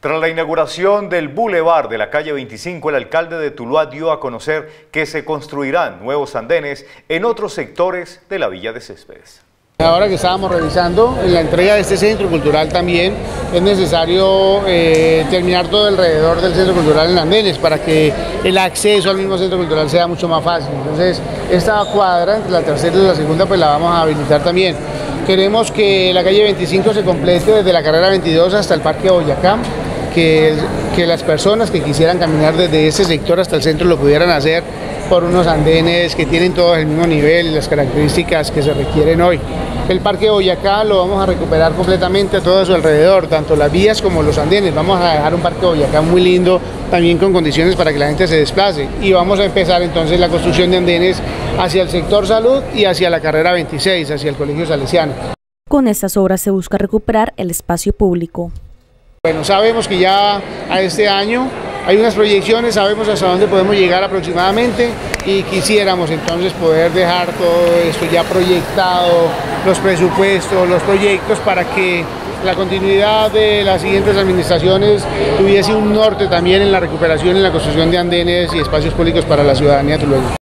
Tras la inauguración del Boulevard de la calle 25, el alcalde de Tuluá dio a conocer que se construirán nuevos andenes en otros sectores de la Villa de Céspedes. Ahora que estábamos revisando la entrega de este centro cultural también es necesario eh, terminar todo alrededor del centro cultural en andenes para que el acceso al mismo centro cultural sea mucho más fácil. Entonces esta cuadra la tercera y la segunda pues la vamos a habilitar también. Queremos que la calle 25 se complete desde la carrera 22 hasta el Parque Boyacá que, que las personas que quisieran caminar desde ese sector hasta el centro lo pudieran hacer por unos andenes que tienen todos el mismo nivel y las características que se requieren hoy. El Parque Boyacá lo vamos a recuperar completamente a todo su alrededor, tanto las vías como los andenes. Vamos a dejar un Parque Boyacá muy lindo, también con condiciones para que la gente se desplace. Y vamos a empezar entonces la construcción de andenes hacia el sector salud y hacia la carrera 26, hacia el Colegio Salesiano. Con estas obras se busca recuperar el espacio público. Bueno, sabemos que ya a este año hay unas proyecciones, sabemos hasta dónde podemos llegar aproximadamente y quisiéramos entonces poder dejar todo esto ya proyectado, los presupuestos, los proyectos para que la continuidad de las siguientes administraciones tuviese un norte también en la recuperación y en la construcción de andenes y espacios públicos para la ciudadanía.